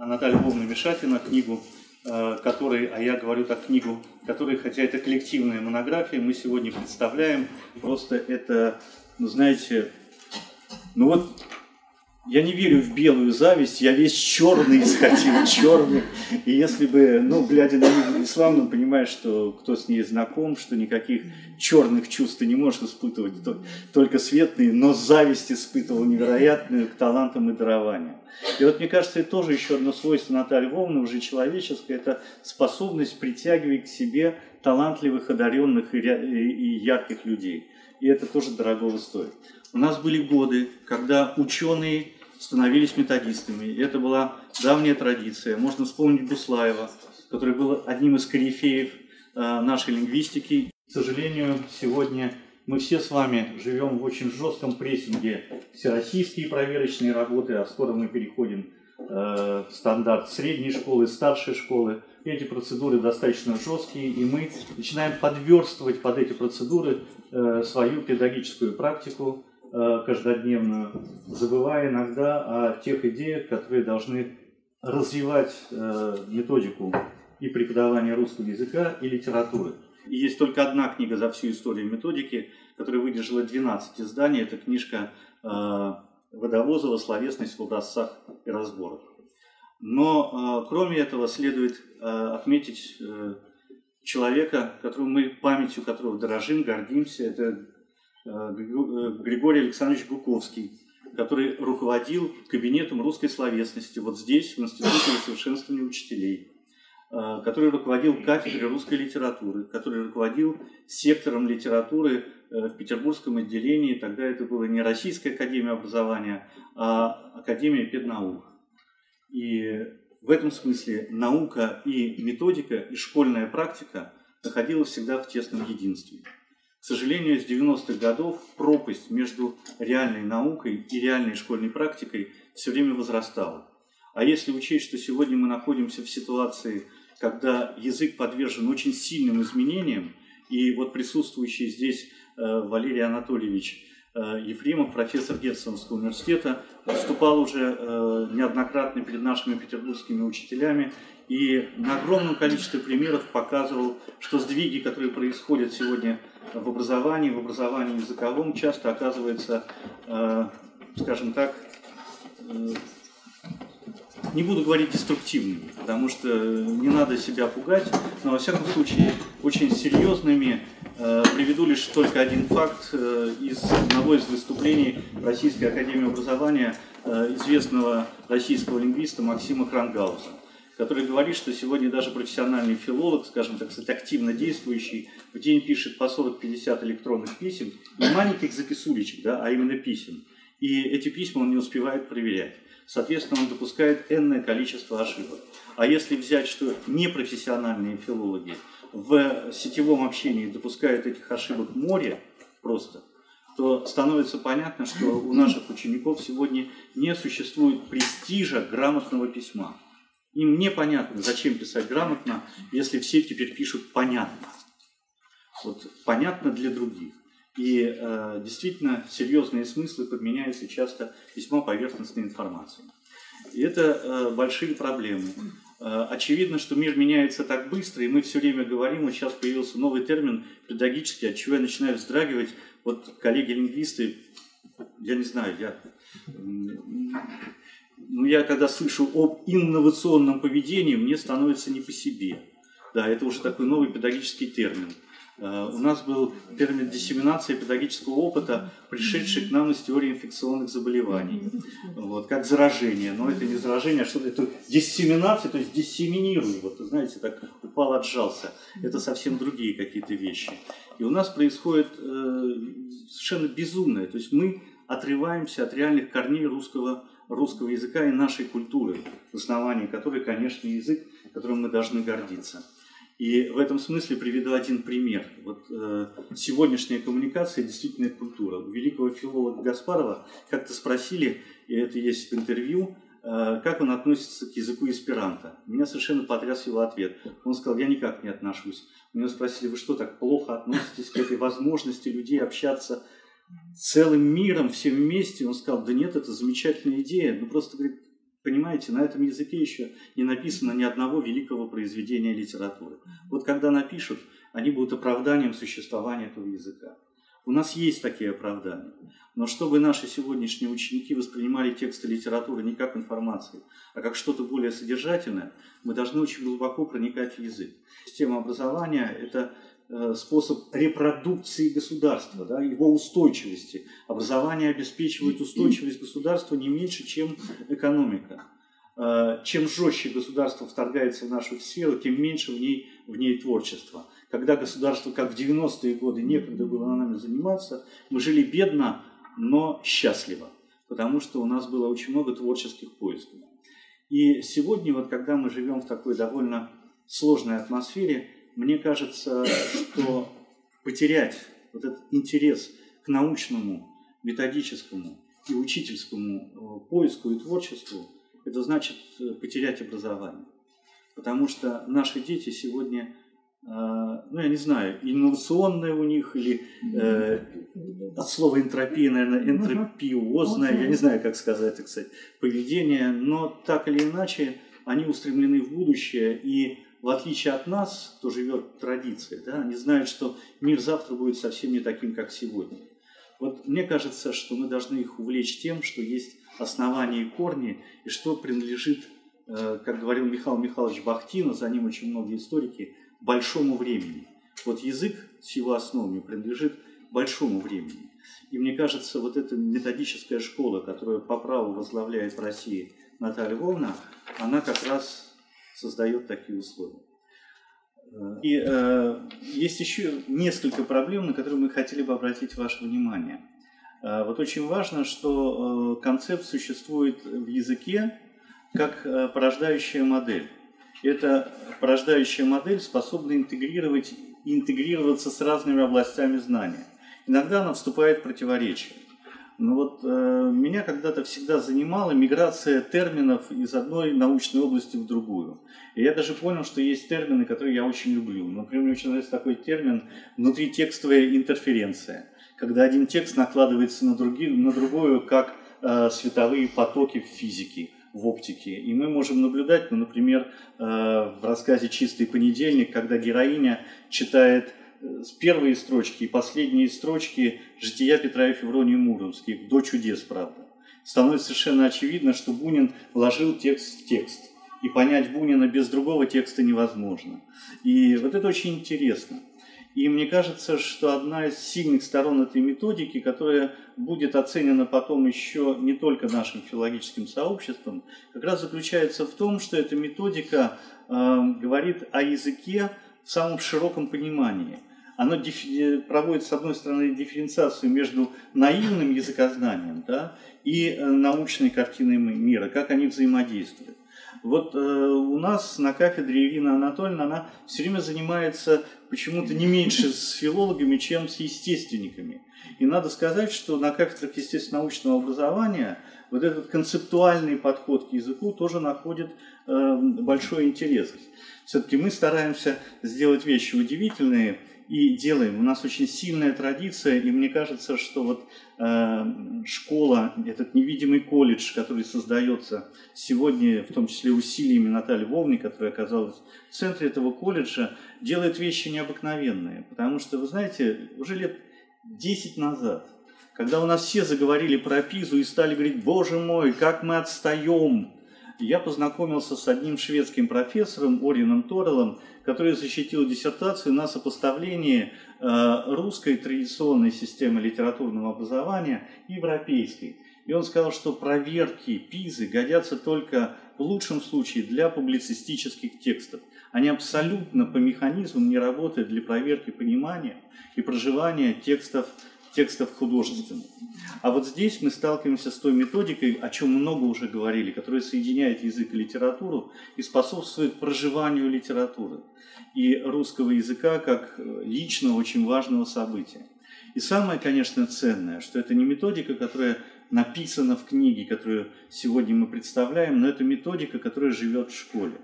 а Наталья Львовна Мишатина книгу, э, которой, а я говорю так, книгу, которой, хотя это коллективная монография, мы сегодня представляем. Просто это, ну, знаете, ну вот я не верю в белую зависть, я весь черный исходил, черный. И если бы, ну, глядя на Нигу Исламовну, понимаешь, что кто с ней знаком, что никаких черных чувств ты не можешь испытывать, только светлые, но зависть испытывал невероятную к талантам и дарованиям. И вот мне кажется, это тоже еще одно свойство Натальи Львовны, уже человеческое, это способность притягивать к себе талантливых, одаренных и ярких людей. И это тоже дорогого стоит. У нас были годы, когда ученые становились методистами. Это была давняя традиция. Можно вспомнить Буслаева, который был одним из корифеев э, нашей лингвистики. К сожалению, сегодня мы все с вами живем в очень жестком прессинге. Всероссийские проверочные работы, а скоро мы переходим э, в стандарт средней школы, старшей школы. Эти процедуры достаточно жесткие, и мы начинаем подверстывать под эти процедуры э, свою педагогическую практику, каждодневную, забывая иногда о тех идеях, которые должны развивать э, методику и преподавания русского языка и литературы. И есть только одна книга за всю историю методики, которая выдержала 12 изданий. Это книжка э, Водовозова «Словесность в образцах и разборах». Но кроме этого следует отметить человека, которого мы, памятью которого дорожим, гордимся. Это Э, э, Григорий Александрович Гуковский, который руководил кабинетом русской словесности вот здесь, в Институте усовершенствования учителей, э, который руководил кафедрой русской литературы, который руководил сектором литературы в Петербургском отделении. Тогда это была не Российская академия образования, а Академия педнаук. И в этом смысле наука и методика, и школьная практика находилась всегда в тесном единстве. К сожалению, с 90-х годов пропасть между реальной наукой и реальной школьной практикой все время возрастала. А если учесть, что сегодня мы находимся в ситуации, когда язык подвержен очень сильным изменениям, и вот присутствующий здесь э, Валерий Анатольевич э, Ефремов, профессор Гетценского университета, выступал уже э, неоднократно перед нашими петербургскими учителями и на огромном количестве примеров показывал, что сдвиги, которые происходят сегодня в образовании, в образовании языковом часто оказывается, э, скажем так, э, не буду говорить деструктивными, потому что не надо себя пугать, но во всяком случае очень серьезными. Э, приведу лишь только один факт из одного из выступлений Российской Академии Образования известного российского лингвиста Максима Крангауза который говорит, что сегодня даже профессиональный филолог, скажем так сказать, активно действующий, в день пишет по 40-50 электронных писем, не маленьких записулечек, да, а именно писем. И эти письма он не успевает проверять. Соответственно, он допускает энное количество ошибок. А если взять, что непрофессиональные филологи в сетевом общении допускают этих ошибок море просто, то становится понятно, что у наших учеников сегодня не существует престижа грамотного письма. Им непонятно, зачем писать грамотно, если все теперь пишут понятно. Вот понятно для других. И э, действительно серьезные смыслы подменяются часто весьма поверхностной информацией. И это э, большие проблемы. Э, очевидно, что мир меняется так быстро, и мы все время говорим, вот сейчас появился новый термин педагогический, от чего я начинаю вздрагивать. Вот коллеги-лингвисты, я не знаю, я ну, я когда слышу об инновационном поведении, мне становится не по себе. Да, это уже такой новый педагогический термин. Uh, у нас был термин диссеминация педагогического опыта, пришедший к нам из теории инфекционных заболеваний, вот, как заражение. Но это не заражение, а что-то это диссеминация, то есть диссеминируй. Вот, знаете, так упал, отжался. Это совсем другие какие-то вещи. И у нас происходит э, совершенно безумное. То есть мы отрываемся от реальных корней русского русского языка и нашей культуры, в основании которой, конечно, язык, которым мы должны гордиться. И в этом смысле приведу один пример. Вот э, сегодняшняя коммуникация действительно культура. У великого филолога Гаспарова как-то спросили, и это есть в интервью, э, как он относится к языку эсперанто. Меня совершенно потряс его ответ. Он сказал, я никак не отношусь. У него спросили, вы что, так плохо относитесь к этой возможности людей общаться целым миром, все вместе. Он сказал, да нет, это замечательная идея. Ну просто, говорит, Понимаете, на этом языке еще не написано ни одного великого произведения литературы. Вот когда напишут, они будут оправданием существования этого языка. У нас есть такие оправдания. Но чтобы наши сегодняшние ученики воспринимали тексты литературы не как информацию, а как что-то более содержательное, мы должны очень глубоко проникать в язык. Система образования – это способ репродукции государства, да, его устойчивости. Образование обеспечивает устойчивость государства не меньше, чем экономика. Э, чем жестче государство вторгается в нашу сферу, тем меньше в ней, в ней творчества когда государство, как в 90-е годы, некогда было нами заниматься, мы жили бедно, но счастливо, потому что у нас было очень много творческих поисков. И сегодня, вот когда мы живем в такой довольно сложной атмосфере, мне кажется, что потерять вот этот интерес к научному, методическому и учительскому э, поиску и творчеству, это значит э, потерять образование. Потому что наши дети сегодня а, ну, я не знаю, инновационное у них или э, от слова энтропия, наверное, энтропиозное, я не знаю, как сказать, так сказать, поведение, но так или иначе они устремлены в будущее, и в отличие от нас, кто живет в традиции, да, они знают, что мир завтра будет совсем не таким, как сегодня. Вот мне кажется, что мы должны их увлечь тем, что есть основания и корни, и что принадлежит, э, как говорил Михаил Михайлович Бахтина, за ним очень многие историки, большому времени. Вот язык с его основами принадлежит большому времени. И мне кажется, вот эта методическая школа, которую по праву возглавляет в России Наталья Львовна, она как раз создает такие условия. И э, есть еще несколько проблем, на которые мы хотели бы обратить ваше внимание. Э, вот очень важно, что э, концепт существует в языке как э, порождающая модель эта порождающая модель способна интегрировать, интегрироваться с разными областями знания. Иногда она вступает в противоречие. Но вот э, меня когда-то всегда занимала миграция терминов из одной научной области в другую. И я даже понял, что есть термины, которые я очень люблю. Например, мне очень нравится такой термин внутритекстовая интерференция, когда один текст накладывается на, другие, на другую, как э, световые потоки в физике в оптике. И мы можем наблюдать, ну, например, э, в рассказе «Чистый понедельник», когда героиня читает с первой строчки и последние строчки «Жития Петра и Февронии Муромских», до чудес, правда. Становится совершенно очевидно, что Бунин вложил текст в текст. И понять Бунина без другого текста невозможно. И вот это очень интересно. И мне кажется, что одна из сильных сторон этой методики, которая будет оценена потом еще не только нашим филологическим сообществом, как раз заключается в том, что эта методика э, говорит о языке в самом широком понимании. Она дифи- проводит, с одной стороны, дифференциацию между наивным языкознанием да, и э, научной картиной мира, как они взаимодействуют. Вот э, у нас на кафедре Ирина Анатольевна, она все время занимается почему-то не меньше с филологами, чем с естественниками. И надо сказать, что на кафедрах естественно-научного образования вот этот концептуальный подход к языку тоже находит э, большой интерес. Все-таки мы стараемся сделать вещи удивительные и делаем. У нас очень сильная традиция, и мне кажется, что вот э, школа, этот невидимый колледж, который создается сегодня, в том числе усилиями Натальи Вовны, которая оказалась в центре этого колледжа, делает вещи необыкновенные. Потому что, вы знаете, уже лет 10 назад, когда у нас все заговорили про Пизу и стали говорить, боже мой, как мы отстаем, я познакомился с одним шведским профессором Орином Торелом, который защитил диссертацию на сопоставлении э, русской традиционной системы литературного образования и европейской. И он сказал, что проверки ПИЗы годятся только в лучшем случае для публицистических текстов. Они абсолютно по механизмам не работают для проверки понимания и проживания текстов текстов художественных. А вот здесь мы сталкиваемся с той методикой, о чем много уже говорили, которая соединяет язык и литературу и способствует проживанию литературы и русского языка как лично очень важного события. И самое, конечно, ценное, что это не методика, которая написана в книге, которую сегодня мы представляем, но это методика, которая живет в школе.